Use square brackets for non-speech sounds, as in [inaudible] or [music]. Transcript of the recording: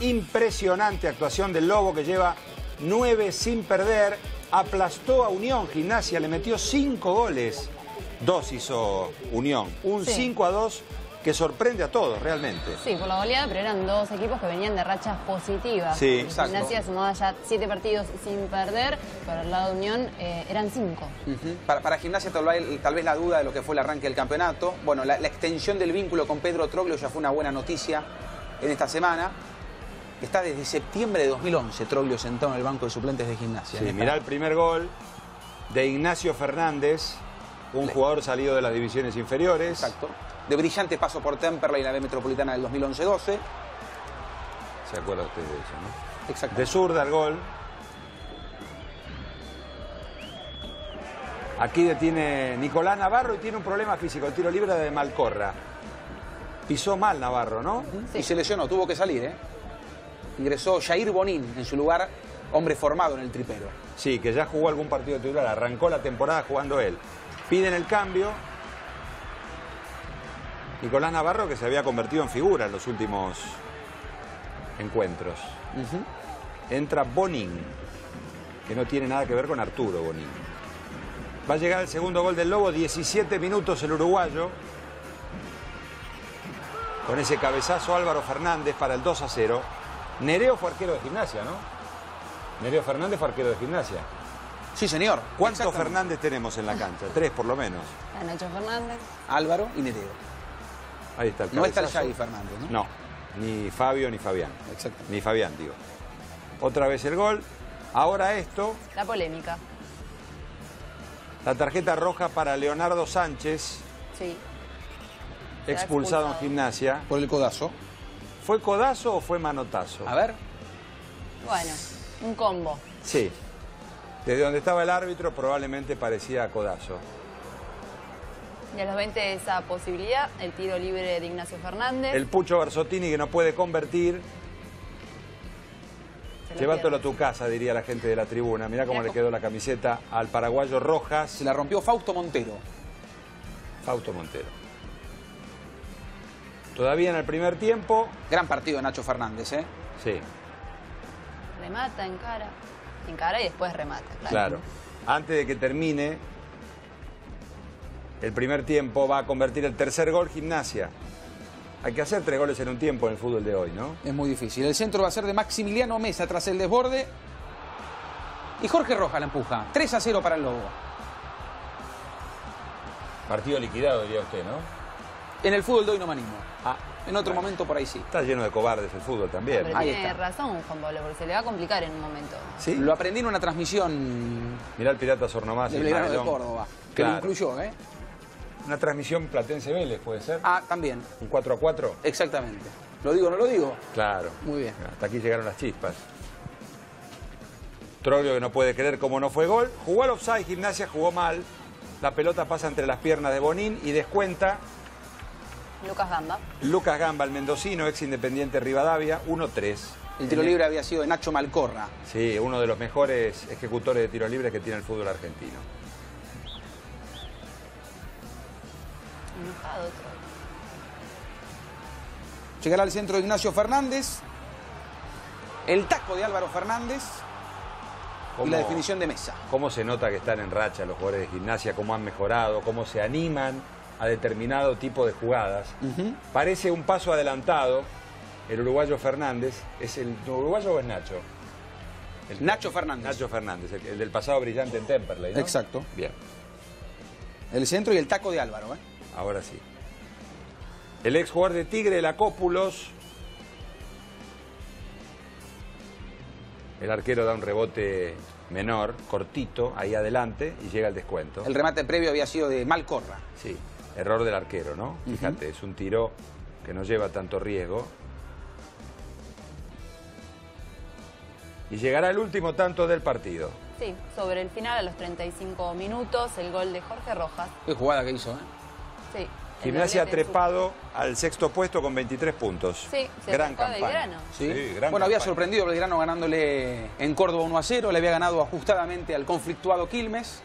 Impresionante actuación del Lobo que lleva nueve sin perder. Aplastó a Unión Gimnasia, le metió cinco goles. Dos hizo Unión. Un Sí. 5 a 2 que sorprende a todos realmente. Sí, por la goleada, pero eran dos equipos que venían de rachas positivas. Sí, exacto. Gimnasia sumaba ya siete partidos sin perder, por el lado de Unión eh, eran cinco. Para, para Gimnasia tal vez, tal vez la duda de lo que fue el arranque del campeonato. Bueno, la, la extensión del vínculo con Pedro Troglio ya fue una buena noticia en esta semana. Está desde septiembre de 2011 Troglio sentado en el banco de suplentes de Gimnasia. Sí, mirá el primer gol de Ignacio Fernández, un Le- jugador salido de las divisiones inferiores. Exacto. De brillante paso por Temperley en la B Metropolitana del 2011-12. ¿Se acuerda usted de eso, no? Exacto. De zurda el gol. Aquí detiene Nicolás Navarro y tiene un problema físico. El tiro libre de Malcorra. Pisó mal Navarro, ¿no? Y se lesionó, tuvo que salir, ¿eh? Ingresó Jair Bonín en su lugar, hombre formado en el tripero. Sí, que ya jugó algún partido titular. Arrancó la temporada jugando él. Piden el cambio. Nicolás Navarro que se había convertido en figura en los últimos encuentros. Entra Bonin, que no tiene nada que ver con Arturo Bonin. Va a llegar el segundo gol del Lobo, 17 minutos el uruguayo. Con ese cabezazo Álvaro Fernández para el 2 a 0. Nereo fue arquero de gimnasia, ¿no? Nereo Fernández fue arquero de gimnasia. Sí, señor. ¿Cuántos. Fernández tenemos en la cancha? [laughs] Tres por lo menos. A Nacho Fernández. Álvaro y Nereo. Ahí está el No está el. Jair Fernández, ¿no? No, ni Fabio ni Fabián. Exacto. Ni Fabián, digo. Otra vez el gol. Ahora esto, La polémica. la tarjeta roja para Leonardo Sánchez, Sí. expulsado en expulsado. gimnasia. Por el codazo. ¿Fue codazo o fue manotazo? A ver. Bueno, un combo. Sí. Desde donde estaba el árbitro probablemente parecía a codazo. Y a los 20 de esa posibilidad, el tiro libre de Ignacio Fernández. El Pucho Berzottini que no puede convertir. Llévatelo a tu casa, diría la gente de la tribuna. Mirá cómo Mirá le quedó la camiseta al paraguayo Rojas. Se la rompió Fausto Montero. Fausto Montero. Todavía en el primer tiempo, Gran partido de Nacho Fernández, ¿eh? sí, Remata, encara. Encara y después remata. Claro. claro. Antes de que termine el primer tiempo, va a convertir el tercer gol gimnasia. Hay que hacer tres goles en un tiempo en el fútbol de hoy, ¿no? Es muy difícil. El centro va a ser de Maximiliano Mesa tras el desborde. Y Jorge Rojas la empuja. 3 a 0 para el Lobo. Partido liquidado, diría usted, ¿no? En el fútbol de hoy no me animo. Ah, En otro momento por ahí sí. está lleno de cobardes el fútbol también. Pero tiene está. razón Juan Pablo, porque se le va a complicar en un momento. ¿Sí? Lo aprendí en una transmisión Mirá el Pirata Sornomás. de Belgrano de. Córdoba. Que lo incluyó, ¿eh? Una transmisión Platense Vélez, ¿puede ser? Ah, también. ¿Un 4 a 4? Exactamente. ¿Lo digo o no lo digo? Claro. Muy bien. Hasta aquí llegaron las chispas. Troglio que no puede creer cómo no fue gol. Jugó al offside, gimnasia jugó mal. La pelota pasa entre las piernas de Bonín y descuenta Lucas Gamba. Lucas Gamba, el mendocino, ex independiente Rivadavia, 1-3. El tiro libre había sido de Nacho Malcorra. Sí, uno de los mejores ejecutores de tiros libres que tiene el fútbol argentino. Enojado. Llegará al centro de Ignacio Fernández. El taco de Álvaro Fernández. Y ¿Cómo- la definición de Mesa. Cómo se nota que están en racha los jugadores de gimnasia, cómo han mejorado, cómo se animan a determinado tipo de jugadas. Parece un paso adelantado el uruguayo Fernández. ¿Es el uruguayo o es Nacho? El- Nacho Fernández. Nacho Fernández, el, el del pasado brillante en Temperley, ¿no? Exacto. Bien, El centro y el taco de Álvaro, ¿eh? ahora sí. El ex jugador de Tigre, el Acópulos. El arquero da un rebote menor, cortito, ahí adelante, y llega el descuento. El remate previo había sido de Malcorra. Sí, error del arquero, ¿no? Fíjate, es un tiro que no lleva tanto riesgo. Y llegará el último tanto del partido. Sí, sobre el final, a los 35 minutos, el gol de Jorge Rojas. Qué jugada que hizo, ¿eh? Sí. Gimnasia trepado al sexto puesto con 23 puntos. Sí, se gran campaña. Belgrano. Sí, gran bueno, había sorprendido Belgrano ganándole en Córdoba 1 a 0. Le había ganado ajustadamente al conflictuado Quilmes.